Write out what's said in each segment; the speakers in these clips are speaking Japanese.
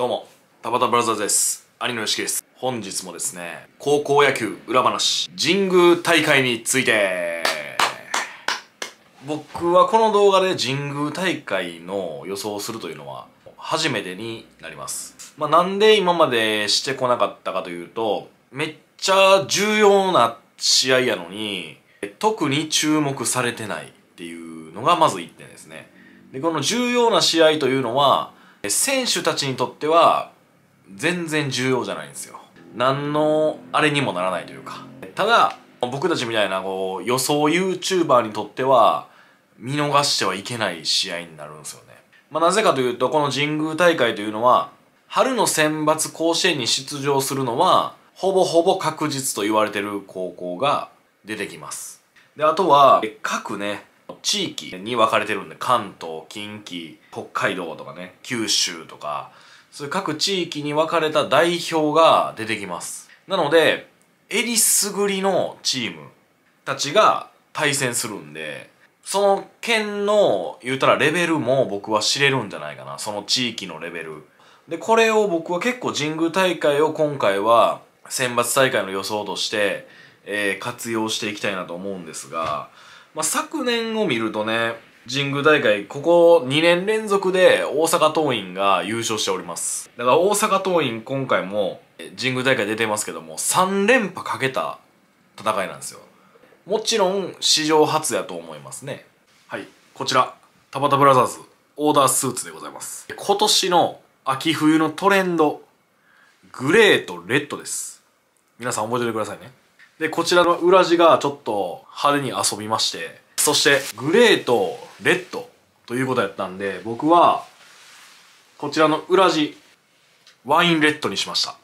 どうも、田畑ブラザーズです。兄のよしきです。本日もですね、高校野球裏話、神宮大会について、僕はこの動画で神宮大会の予想をするというのは初めてになります。まあなんで今までしてこなかったかというと、めっちゃ重要な試合やのに、特に注目されてないっていうのがまず1点ですね。で、この重要な試合というのは、選手たちにとっては全然重要じゃないんですよ。何のあれにもならないというか。ただ、僕たちみたいなこう予想 YouTuber にとっては見逃してはいけない試合になるんですよね。まあ、なぜかというと、この神宮大会というのは、春の選抜甲子園に出場するのは、ほぼほぼ確実と言われてる高校が出てきます。で、あとは、各ね、地域に分かれてるんで、関東、近畿、北海道とかね、九州とか、そういう各地域に分かれた代表が出てきます。なので、えりすぐりのチームたちが対戦するんで、その県の言うたらレベルも僕は知れるんじゃないかな。その地域のレベル。で、これを僕は結構神宮大会を今回は選抜大会の予想として、えー活用していきたいなと思うんですが、まあ、昨年を見るとね、神宮大会、ここ2年連続で大阪桐蔭が優勝しております。だから大阪桐蔭今回も神宮大会出てますけども、3連覇かけた戦いなんですよ。もちろん史上初やと思いますね。はい、こちら、田畑ブラザーズオーダースーツでございます。今年の秋冬のトレンド、グレーとレッドです。皆さん覚えておいてくださいね。で、こちらの裏地がちょっと派手に遊びまして、そしてグレーとレッドということやったんで、僕はこちらの裏地、ワインレッドにしました。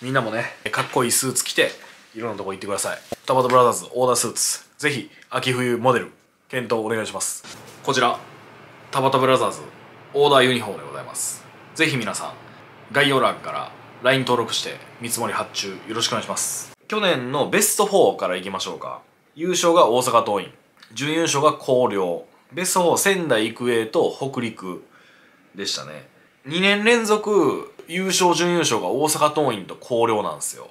みんなもね、かっこいいスーツ着て、いろんなとこ行ってください。タバタブラザーズオーダースーツ、ぜひ秋冬モデル、検討お願いします。こちら、タバタブラザーズオーダーユニフォームでございます。ぜひ皆さん、概要欄から LINE 登録して見積もり発注よろしくお願いします。去年のベスト4からいきましょうか。優勝が大阪桐蔭、準優勝が広陵、ベスト4仙台育英と北陸でしたね。2年連続優勝準優勝が大阪桐蔭と広陵なんですよ。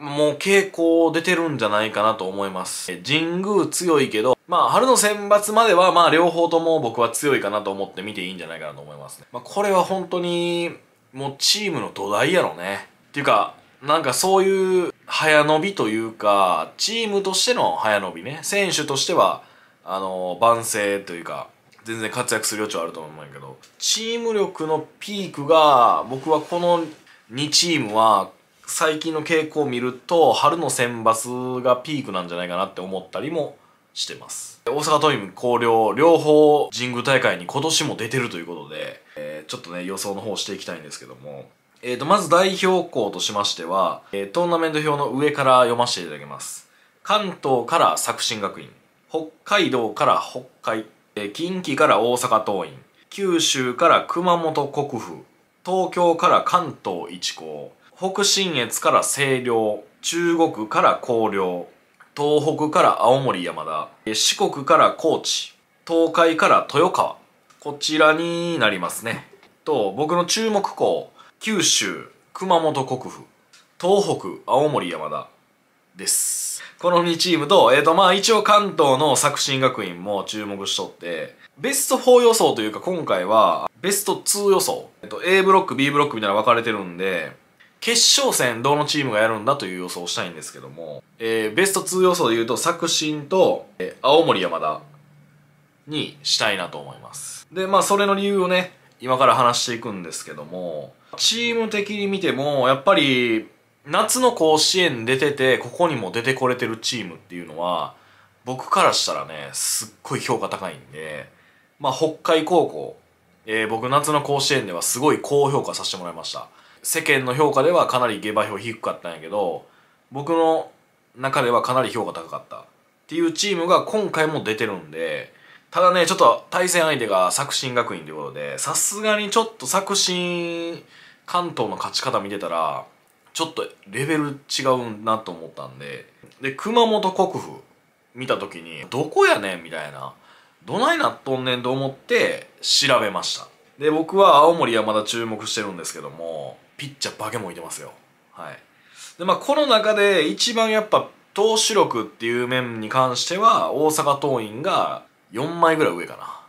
もう傾向出てるんじゃないかなと思います。神宮強いけど、まあ春の選抜まではまあ両方とも僕は強いかなと思って見ていいんじゃないかなと思いますね。まあこれは本当にもうチームの土台やろね。っていうか、なんかそういう早伸びというか、チームとしての早伸びね。選手としては、あの、万世というか、全然活躍する余地はあると思うんやけど、チーム力のピークが、僕はこの2チームは、最近の傾向を見ると、春の選抜がピークなんじゃないかなって思ったりもしてます。大阪桐蔭、広陵、両方神宮大会に今年も出てるということで、えーちょっとね、予想の方していきたいんですけども、えーと、まず代表校としましては、えトーナメント表の上から読ませていただきます。関東から作新学院、北海道から北海、え近畿から大阪桐蔭、九州から熊本国府、東京から関東一高、北信越から星稜、中国から広陵、東北から青森山田、四国から高知、東海から豊川、こちらになりますね。と、僕の注目校、九州、熊本国府、東北、青森山田です。この2チームと、えっ、と、まあ一応関東の作新学院も注目しとって、ベスト4予想というか今回は、ベスト2予想、えっと、A ブロック、B ブロックみたいな分かれてるんで、決勝戦どのチームがやるんだという予想をしたいんですけども、えーベスト2予想で言うと作新と、えー青森山田にしたいなと思います。で、まあそれの理由をね、今から話していくんですけども、チーム的に見ても、やっぱり夏の甲子園出てて、ここにも出てこれてるチームっていうのは、僕からしたらね、すっごい評価高いんで、まあ北海高校、えー僕夏の甲子園ではすごい高評価させてもらいました。世間の評価ではかなり下馬評低かったんやけど、僕の中ではかなり評価高かった。っていうチームが今回も出てるんで、ただね、ちょっと対戦相手が作新学院ということで、さすがにちょっと作新関東の勝ち方見てたら、ちょっとレベル違うなと思ったんで、で、熊本国府見た時に、どこやねんみたいな、どないなっとんねんと思って調べました。で僕は青森山田注目してるんですけどもピッチャーバケモンいてますよはいでまあこの中で一番やっぱ投手力っていう面に関しては大阪桐蔭が4枚ぐらい上かな。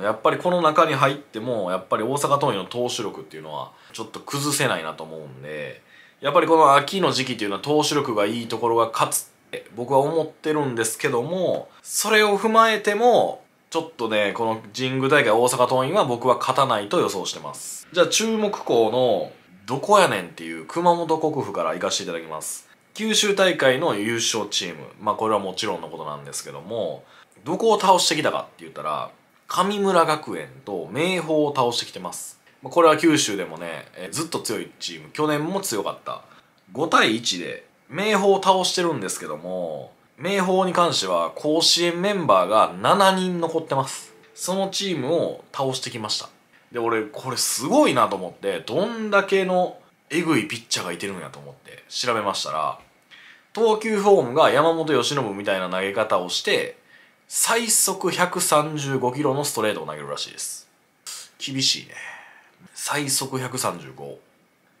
やっぱりこの中に入ってもやっぱり大阪桐蔭の投手力っていうのはちょっと崩せないなと思うんでやっぱりこの秋の時期っていうのは投手力がいいところが勝つって僕は思ってるんですけどもそれを踏まえてもちょっとねこの神宮大会大阪桐蔭は僕は勝たないと予想してます。じゃあ注目校のどこやねんっていう熊本国府から行かせていただきます。九州大会の優勝チーム。まあこれはもちろんのことなんですけどもどこを倒してきたかって言ったら神村学園と明豊を倒してきてます。これは九州でもねずっと強いチーム。去年も強かった。5対1で明豊を倒してるんですけども明豊に関しては甲子園メンバーが7人残ってます。そのチームを倒してきました。で俺これすごいなと思ってどんだけのえぐいピッチャーがいてるんやと思って調べましたら投球フォームが山本由伸みたいな投げ方をして最速135キロのストレートを投げるらしいです。厳しいね。最速135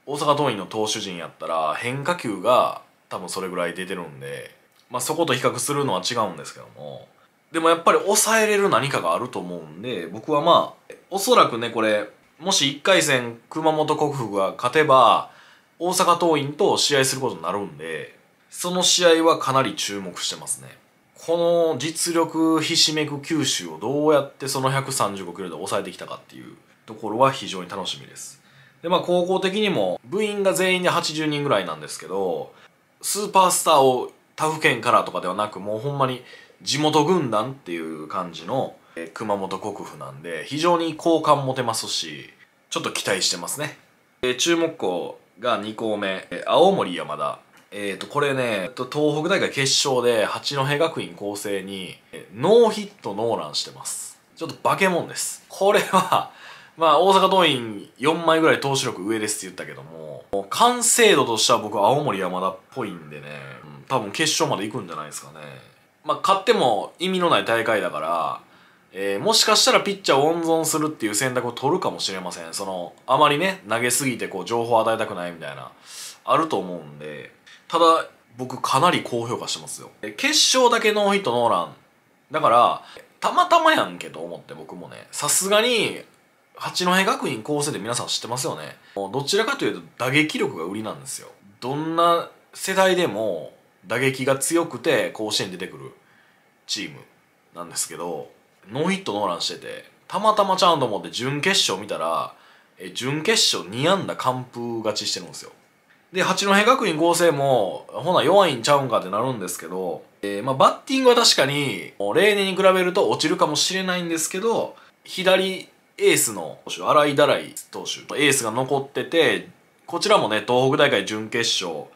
大阪桐蔭の投手陣やったら変化球が多分それぐらい出てるんでまあそこと比較するのは違うんですけども。でもやっぱり抑えれる何かがあると思うんで僕はまあおそらくねこれもし1回戦熊本国府が勝てば大阪桐蔭と試合することになるんでその試合はかなり注目してますね。この実力ひしめく九州をどうやってその135キロで抑えてきたかっていうところは非常に楽しみです。でまあ高校的にも部員が全員で80人ぐらいなんですけどスーパースターを他府県からとかではなくもうほんまに地元軍団っていう感じの熊本国府なんで非常に好感持てますしちょっと期待してますね。注目校が2校目青森山田。えっ、ー、とこれね東北大会決勝で八戸学院光星にノーヒットノーランしてます。ちょっと化け物です。これは まあ大阪桐蔭4枚ぐらい投手力上ですって言ったけどももう完成度としては僕青森山田っぽいんでね、うん、多分決勝まで行くんじゃないですかね。まあ勝っても意味のない大会だからえー、もしかしたらピッチャーを温存するっていう選択を取るかもしれません。そのあまりね投げすぎてこう情報を与えたくないみたいなあると思うんでただ僕かなり高評価してますよ。決勝だけノーヒットノーラン。だからたまたまやんけと思って僕もね。さすがに八戸学院構成で皆さん知ってますよね。どちらかというと打撃力が売りなんですよ。どんな世代でも打撃が強くて甲子園出てくるチームなんですけどノーヒットノーランしててたまたまちゃんと思って準決勝見たらえ準決勝2安打完封勝ちしてるんですよ。で八戸学院合成もほな弱いんちゃうんかってなるんですけど、えー、まあ、バッティングは確かに例年に比べると落ちるかもしれないんですけど左エースの新井ダライ投手エースが残っててこちらもね東北大会準決勝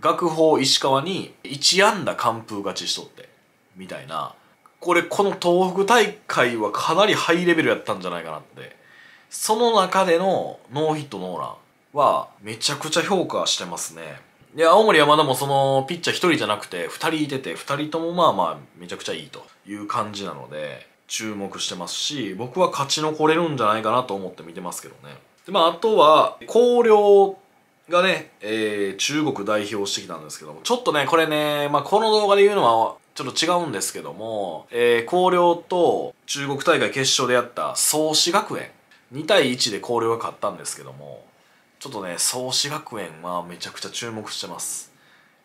学法石川に1安打完封勝ちしとってみたいな。これこの東北大会はかなりハイレベルやったんじゃないかなって。その中でのノーヒットノーラン。はめちゃくちゃ評価してますね。で青森山田もそのピッチャー1人じゃなくて2人いてて2人ともまあまあめちゃくちゃいいという感じなので注目してますし僕は勝ち残れるんじゃないかなと思って見てますけどね。でまああとは広陵がね、えー、中国代表してきたんですけどもちょっとねこれね、まあ、この動画で言うのはちょっと違うんですけども、えー、広陵と中国大会決勝でやった創志学園2対1で広陵が勝ったんですけどもちょっとね創志学園はめちゃくちゃ注目してます。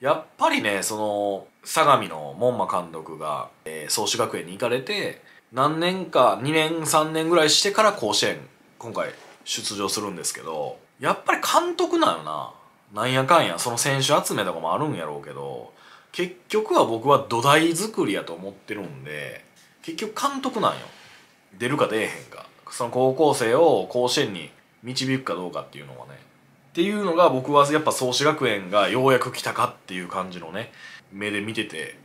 やっぱりねその相模の門馬監督が、えー、創志学園に行かれて何年か2年3年ぐらいしてから甲子園今回出場するんですけどやっぱり監督なよな。なんやかんやその選手集めとかもあるんやろうけど結局は僕は土台作りやと思ってるんで結局監督なんよ。出るか出えへんか。その高校生を甲子園に導くかどうかっていうのはねっていうのが僕はやっぱ創志学園がようやく来たかっていう感じのね目で見てて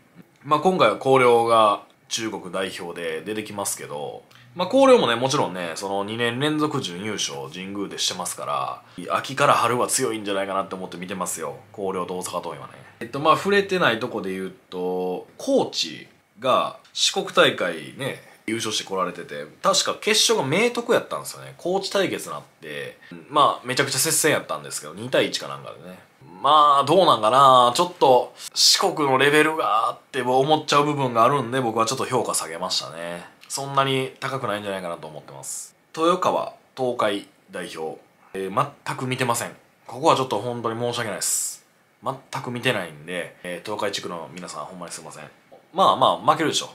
まあ今回は広陵が中国代表で出てきますけどまあ、広陵もね、もちろんね、その2年連続準優勝、神宮でしてますから、秋から春は強いんじゃないかなって思って見てますよ。広陵と大阪桐蔭はね。えっと、まあ、触れてないとこで言うと、高知が四国大会ね、優勝してこられてて。確か決勝が明徳やったんですよね。高知対決になって。まあめちゃくちゃ接戦やったんですけど。2対1かなんかでね。まあどうなんかな。ちょっと四国のレベルがって思っちゃう部分があるんで僕はちょっと評価下げましたね。そんなに高くないんじゃないかなと思ってます。豊川東海代表、えー、全く見てません。ここはちょっと本当に申し訳ないです。全く見てないんで、えー、東海地区の皆さんほんまにすいません。まあまあ負けるでしょ。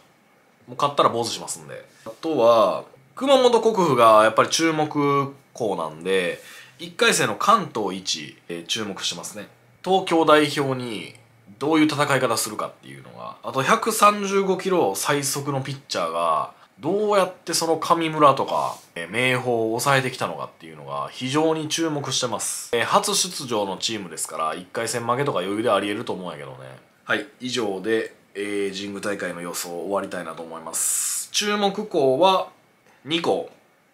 もう勝ったら坊主しますんで。あとは熊本国府がやっぱり注目校なんで1回戦の関東一、えー、注目してますね。東京代表にどういう戦い方するかっていうのが。あと135キロ最速のピッチャーがどうやってその上村とか、えー、明豊を抑えてきたのかっていうのが非常に注目してます、えー、初出場のチームですから1回戦負けとか余裕でありえると思うんやけどね。はい以上で、えー、神宮大会の予想終わりたいなと思います。注目校は2校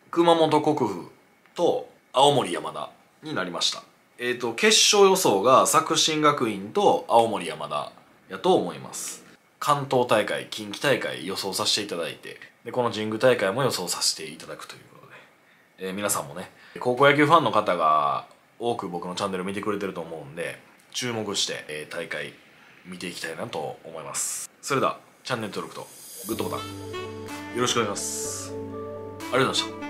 熊本国府と青森山田になりました。えっ、ー、と決勝予想が作新学院と青森山田やと思います。関東大会近畿大会予想させていただいてでこの神宮大会も予想させていただくということで、えー、皆さんもね高校野球ファンの方が多く僕のチャンネル見てくれてると思うんで注目して、えー、大会見ていきたいなと思います。それではチャンネル登録とグッドボタンよろしくお願いします。ありがとうございました。